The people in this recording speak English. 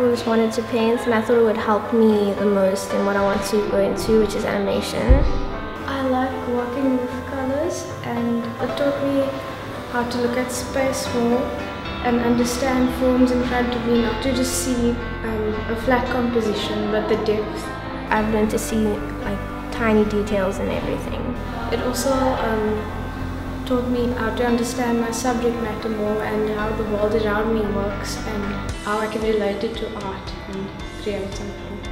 always wanted to paint and I thought it would help me the most in what I want to go into, which is animation. I like working with colors and it taught me how to look at space more and understand forms in front of me, not to just see um, a flat composition but the depth. I've learned to see like tiny details in everything. It also um, taught me how to understand my subject matter more and how the world around me works and how I can relate it to art and create something.